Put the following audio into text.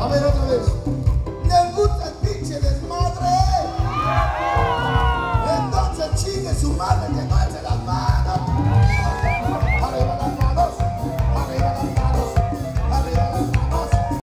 雨の中です。